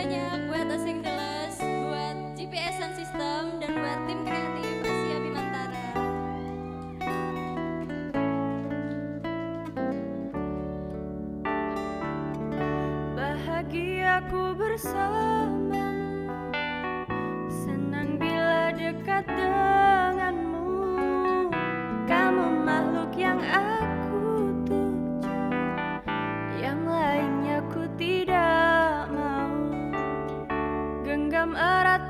banyak buat Asing Deles, buat GPS dan System, dan buat tim kreatif Asia Bimantara. Bahagia ku bersamamu, senang bila dekat denganmu. Kamu makhluk yang aku tuju, yang lainnya ku tidak erat